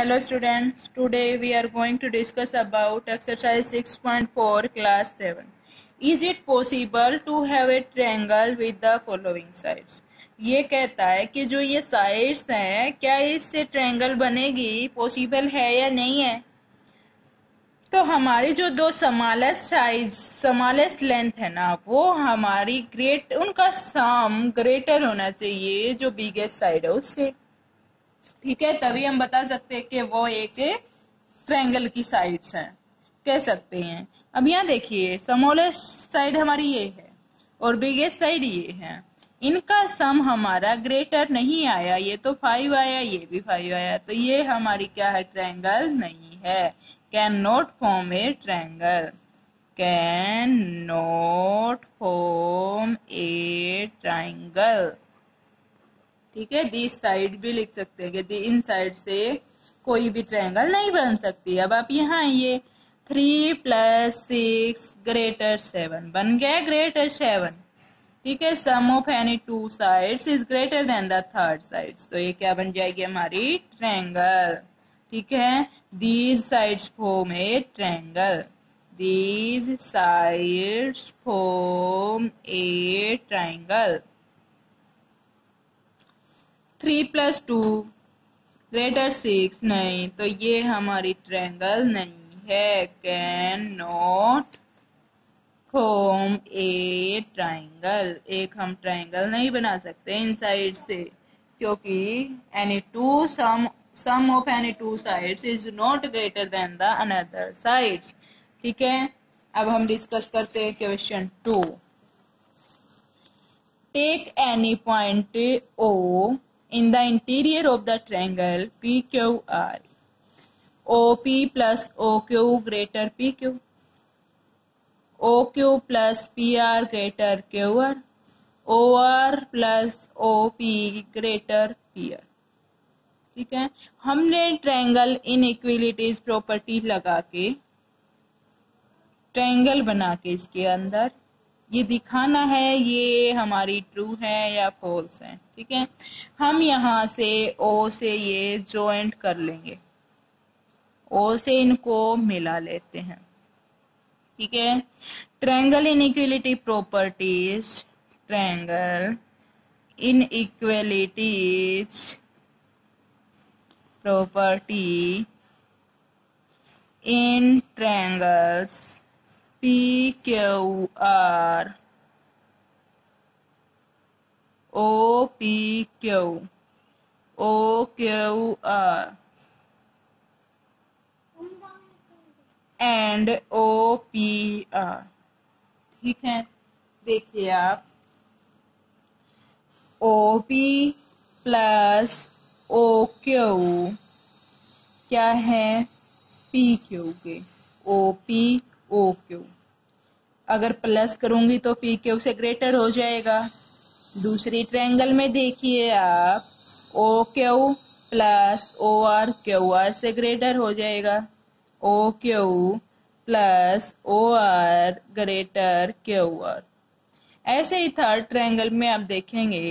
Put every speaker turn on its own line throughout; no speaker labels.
Hello students, today we are going to discuss about exercise 6.4 class 7. Is it possible to have a triangle with the following sides? ये कहता है कि जो ये sides हैं क्या इससे ट्रायंगल बनेगी पॉसिबल है या नहीं है तो हमारी जो दो समालेस्ट साइज समालेस्ट लेंथ है ना वो हमारी ग्रेट उनका साम ग्रेटर होना चाहिए जो बिगेस्ट साइड है उससे ठीक है तभी हम बता सकते हैं कि वो एक ट्रैंगल की साइड्स हैं कह सकते हैं अब यहाँ देखिए समोलेस्ट साइड हमारी ये है और बिगेस्ट साइड ये है इनका सम हमारा ग्रेटर नहीं आया ये तो फाइव आया ये भी फाइव आया तो ये हमारी क्या है ट्रैंगल नहीं है can not form a triangle can not form a triangle ठीक है दी साइड भी लिख सकते हैं कि इन साइड से कोई भी ट्रायंगल नहीं बन सकती अब आप यहाँ आइए three plus six greater seven बन गया ग्रेटर सेवन ठीक है sum of any two sides is greater than the third sides तो ये क्या बन जाएगी हमारी ट्रैंगल ठीक है these sides form a triangle these sides form a triangle three plus two greater six नहीं तो ये हमारी ट्रैंगल नहीं है can not form a triangle एक हम ट्राइंगल नहीं बना सकते इन साइड से क्योंकि any two sum sum of any two sides is not greater than the another sides ठीक है अब हम डिस्कस करते हैं question two take any point O in the interior of the triangle PQR. OP plus OQ greater PQ. OQ plus PR greater QR. OR plus OP greater PR. ठीक है हमने triangle in property लगा के triangle बना के इसके अंदर ये दिखाना है ये हमारी ट्रू है या फॉल्स है ठीक है हम यहाँ से ओ से ये ज्वाइंट कर लेंगे ओ से इनको मिला लेते हैं ठीक है triangle inequality properties triangle equalities property in triangles P Q R O P Q O Q R and O P R ठीक है देखिए आप O P plus O Q क्या है पी क्यू के ओ पी ओ क्यू अगर plus करूंगी तो पी क्यू से ग्रेटर हो जाएगा दूसरी ट्रैंगल में देखिए आप O Q plus O R Q R से ग्रेटर हो जाएगा O Q plus O R greater Q R ऐसे ही थर्ड ट्रायंगल में आप देखेंगे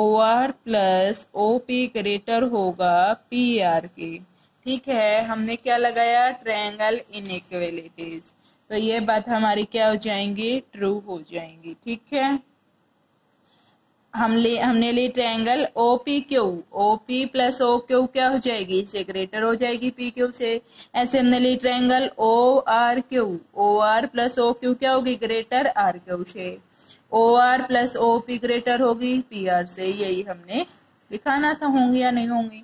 O R plus O P greater होगा पी आर के ठीक है हमने क्या लगाया ट्रायंगल इनइक्वलिटीज तो ये बात हमारी क्या हो जाएंगी ट्रू हो जाएंगी ठीक है हम ले हमने ली triangle O P Q O P plus O Q क्या हो जाएगी इसे ग्रेटर हो जाएगी पी क्यू से ऐसे हमने ली triangle O R Q O R plus O Q क्या होगी ग्रेटर आर क्यू से O R plus O P greater होगी पी आर से यही हमने दिखाना था होंगी या नहीं होंगी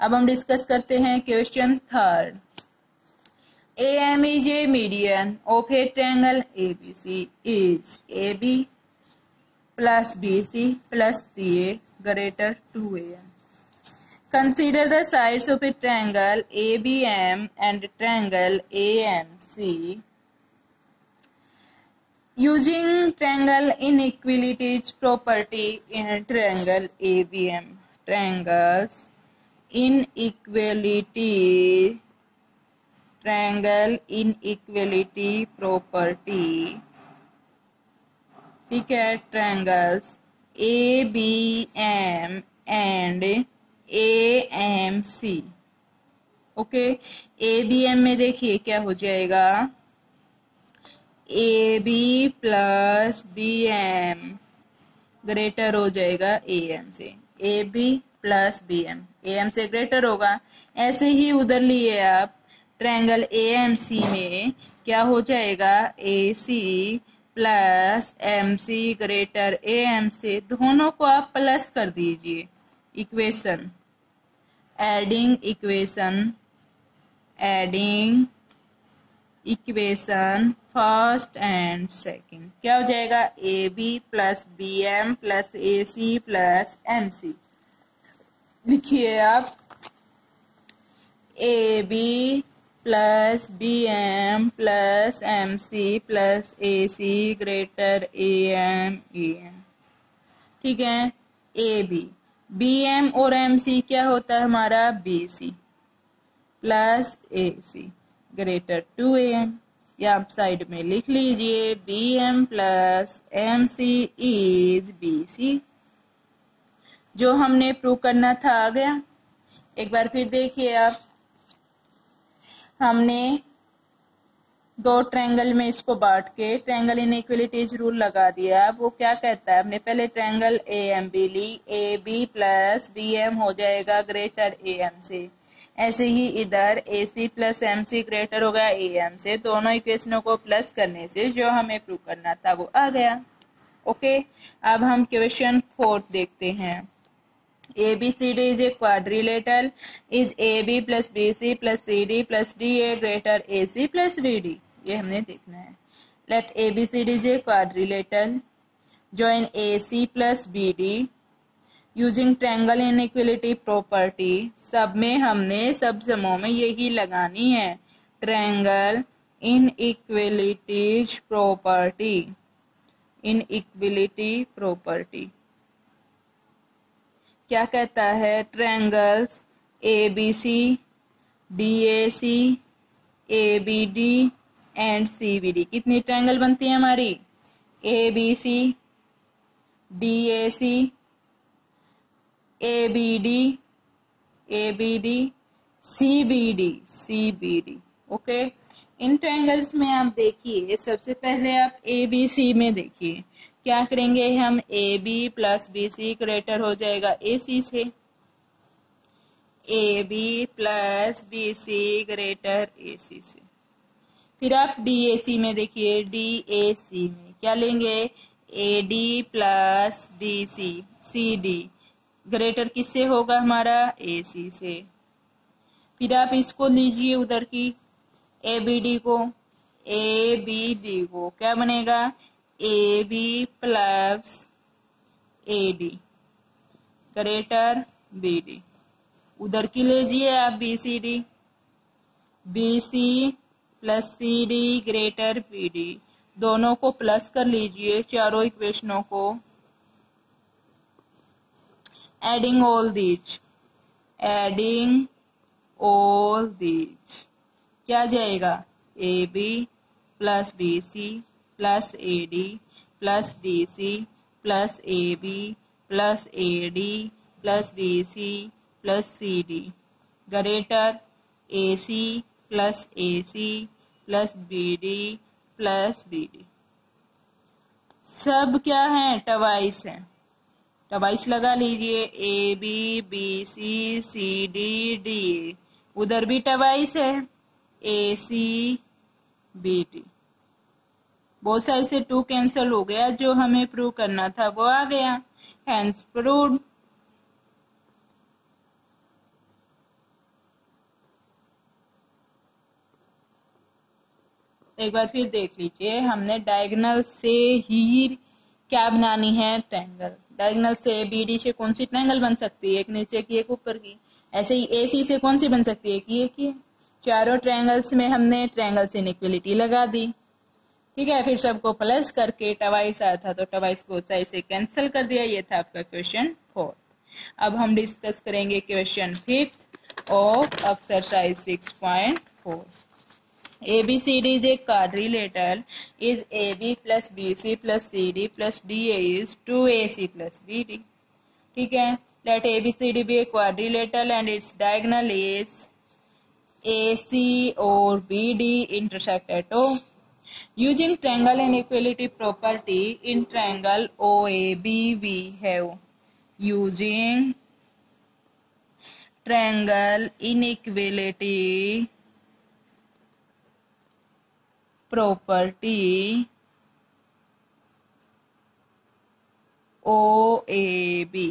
अब हम डिस्कस करते हैं question third AM is a median of a triangle ABC. Is AB plus BC plus CA greater 2AM. Consider the sides of a triangle ABM and triangle AMC. Using triangle inequalities property in triangle ABM. Triangles inequality triangle inequality property ठीक है triangles A B M and A M C okay A B M में देखिए क्या हो जाएगा A B plus B M greater हो जाएगा A M से A B plus B M A M से ग्रेटर होगा ऐसे ही उधर लिए आप ट्रायंगल ए एम सी में क्या हो जाएगा A C plus M C greater A M से दोनों को आप प्लस कर दीजिए equation adding equation adding equation first and second क्या हो जाएगा A B plus B M plus A C plus M C लिखिए आप A B plus B M plus M C plus A C greater A M A M ठीक है A B B M और M C क्या होता है हमारा B C plus A C greater two A M या आप side में लिख लीजिए B M plus M C is B C जो हमने प्रूव करना था आ गया एक बार फिर देखिए आप हमने दो ट्रैंगल में इसको बांट के ट्रैंगल इन इक्वलिटीज रूल लगा दिया अब वो क्या कहता है हमने पहले triangle A M B Lee A B plus B M हो जाएगा ग्रेटर ए एम से ऐसे ही इधर A C plus M C greater हो गया ए एम से दोनों इक्वेशनों को प्लस करने से जो हमें प्रूव करना था वो आ गया ओके अब हम क्वेश्चन फोर्थ देखते हैं A B C D is a quadrilateral is A B plus B C plus C D plus D A greater A C plus B D ये हमने देखना है let A B C D is a quadrilateral join A C plus B D using triangle equality property सब में हमने सब समूह में यही लगानी है triangle inequalities property inequality property क्या कहता है triangles A B C D A C A B D and C B D कितनी ट्रैंगल बनती है हमारी A B C D A C A B D A B D C B D C B D okay in triangles में आप देखिए सबसे पहले आप ए बी सी में देखिए क्या करेंगे हम A B plus B C greater हो जाएगा ए सी से A B plus B C greater A C से फिर आप डी ए सी में देखिए डी ए सी में क्या लेंगे A D plus D C C D greater किससे होगा हमारा ए सी से फिर आप इसको लीजिए उधर की ए बी डी को ए बी डी को क्या बनेगा A B plus A D greater B D उधर की लीजिए आप B C D B C plus C D greater B D दोनों को प्लस कर लीजिए चारों इक्वेशनों को adding all these adding all these क्या जाएगा A B plus B C plus A D plus D C plus A B plus A D plus B C plus C D greater A C plus A C plus B D plus B D सब क्या है twice है twice लगा लीजिए A B B C C D D A उधर भी टवाइस है ए सी B D बहुत सारे से टू कैंसिल हो गया जो हमें प्रूव करना था वो आ गया हैंस प्रूव एक बार फिर देख लीजिए हमने डायगनल से ही क्या बनानी है ट्रैंगल डायगनल से बी डी से कौन सी ट्रैंगल बन सकती है एक नीचे की एक ऊपर की ऐसे ही ए सी से कौन सी बन सकती है कि ये की चारों ट्रैंगल्स में हमने ट्रैंगल्स इन इक्वलिटी लगा दी ठीक है फिर सबको प्लस करके टवाइस आया था तो टवाइस को साइड से कैंसिल कर दिया ये था आपका क्वेश्चन फोर्थ अब हम डिस्कस करेंगे question fifth of exercise six point four A B C D is a quadri is A B plus B C plus C D plus D A is two A C plus B D ठीक है let A B C D be a quadrilateral and its diagonal is A C और B D intersected to Using triangle inequality property in triangle OAB we have using triangle inequality property O A B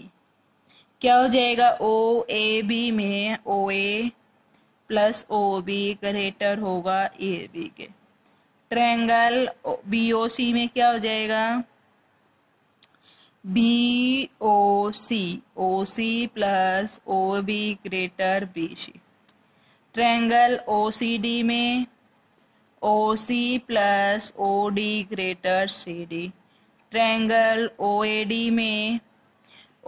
क्या हो जाएगा O A B में O A plus O B greater होगा A B के triangle B O C में क्या हो जाएगा B O C O C plus O B greater B C triangle O C D में O C plus O D greater C D triangle O A D में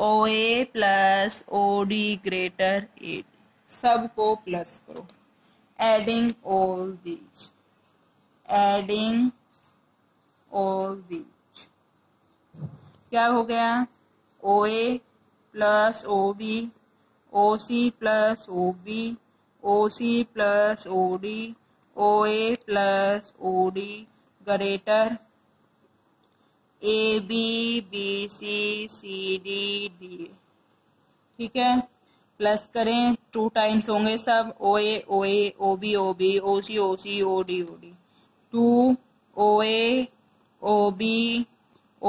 O A plus O D greater A D सबको plus करो adding all these adding all the क्या हो गया O A plus O B O C plus O B O C plus O D O A plus O D greater A B B C C D D ठीक है plus करें two times होंगे सब O A O A O B O B O C O C O D O D two O A O B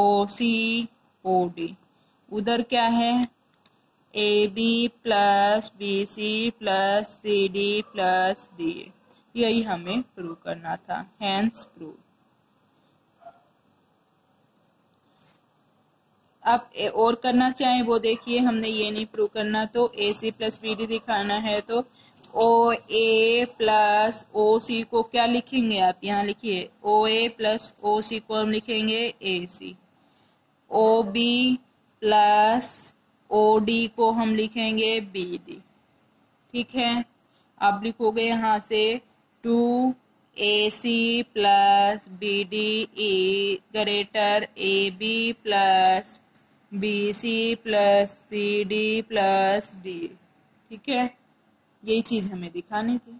O C O D उधर क्या है A B plus B C plus C D plus D A यही हमें prove करना था hence prove आप और करना चाहें वो देखिए हमने ये नहीं प्रूव करना तो A C plus B D दिखाना है तो ओ ए प्लस ओ सी को क्या लिखेंगे आप यहाँ लिखिए ओ ए प्लस ओ सी को हम लिखेंगे A C O B plus O D को हम लिखेंगे बी डी ठीक है आप लिखोगे यहाँ से two A C plus B D A greater A B plus B C plus C D plus D ठीक है यही चीज हमें दिखानी थी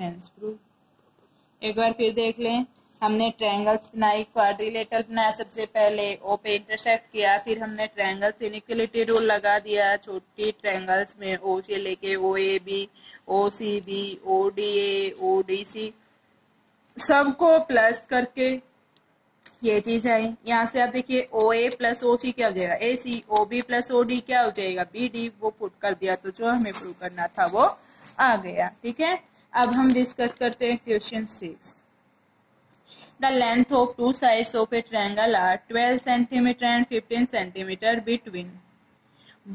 हैंड्स प्रूफ एक बार फिर देख लें हमने ट्रायंगल्स बनाई क्वाड्रिलेटरल बनाया सबसे पहले ओ पे इंटरसेक्ट किया फिर हमने ट्रायंगल्स से इनिक्वलिटी रूल लगा दिया छोटी ट्रायंगल्स में ओ से लेके O A B O C B O D A O D C सबको प्लस करके ये चीज आई यहाँ से आप देखिए ओ ए प्लस ओ सी क्या हो जाएगा A C O B plus O D क्या हो जाएगा बी डी वो पुट कर दिया तो जो हमें प्रूव करना था वो आ गया ठीक है अब हम डिस्कस करते हैं question six the length of two side of a triangle are twelve centimetre and fifteen centimetre between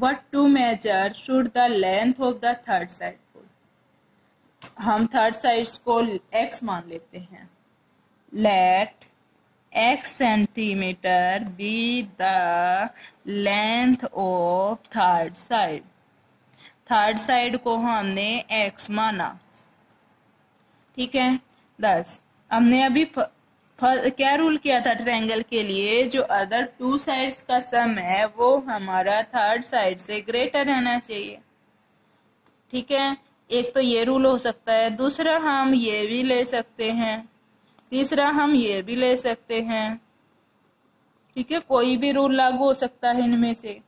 what to measure should the length of the third side हम थर्ड साइड को एक्स मान लेते हैं let X centimetre be the length of third side third side को हमने x माना ठीक है दस हमने अभी फ, फ, क्या रूल किया था ट्रायंगल के लिए जो अदर टू साइड्स का सम है वो हमारा थर्ड साइड से ग्रेटर रहना चाहिए ठीक है एक तो ये रूल हो सकता है दूसरा हम ये भी ले सकते हैं तीसरा हम ये भी ले सकते हैं ठीक है कोई भी रूल लागू हो सकता है इनमें से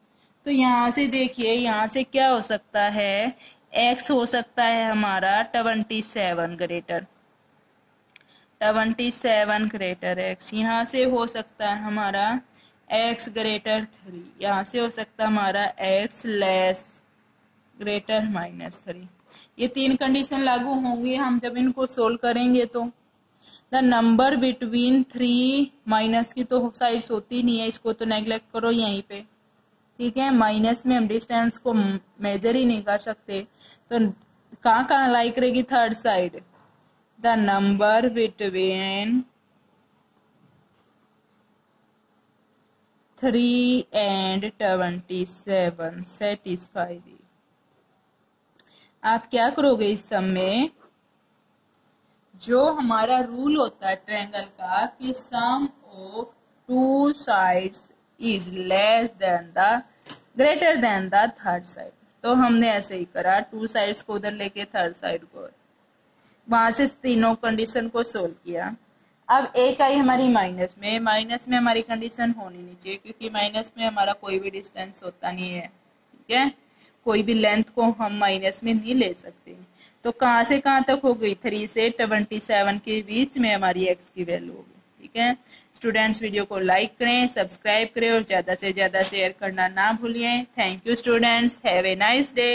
तो यहाँ से देखिए यहाँ से क्या हो सकता है एक्स हो सकता है हमारा twenty seven greater twenty seven greater x यहाँ से हो सकता है हमारा एक्स ग्रेटर थ्री यहाँ से हो सकता है हमारा x less greater minus three ये तीन कंडीशन लागू होंगी हम जब इनको सोल्व करेंगे तो the number between three minus की तो साइड्स होती नहीं है इसको तो नेग्लेक्ट करो यहीं पे ठीक है माइनस में हम डिस्टेंस को मेजर ही नहीं कर सकते तो कहाँ कहाँ लाइक रहेगी third side the number between three and twenty seven satisfied आप क्या करोगे इस समय जो हमारा रूल होता है ट्रेंगल का कि sum of two sides is less than the greater than the third side तो हमने ऐसे ही करा टू साइड्स को उधर लेके थर्ड साइड को वहां से तीनों कंडीशन को सोल्व किया अब एक आई हमारी माइनस में माइनस में हमारी कंडीशन होनी नहीं चाहिए क्योंकि माइनस में हमारा कोई भी डिस्टेंस होता नहीं है ठीक है कोई भी लेंथ को हम माइनस में नहीं ले सकते तो कहाँ से कहाँ तक हो गई थ्री से ट्वेंटी सेवन के बीच में हमारी एक्स की वैल्यू होगी ठीक है स्टूडेंट्स वीडियो को लाइक करें सब्सक्राइब करें और ज़्यादा से ज़्यादा शेयर करना ना भूलिए thank you students have a nice day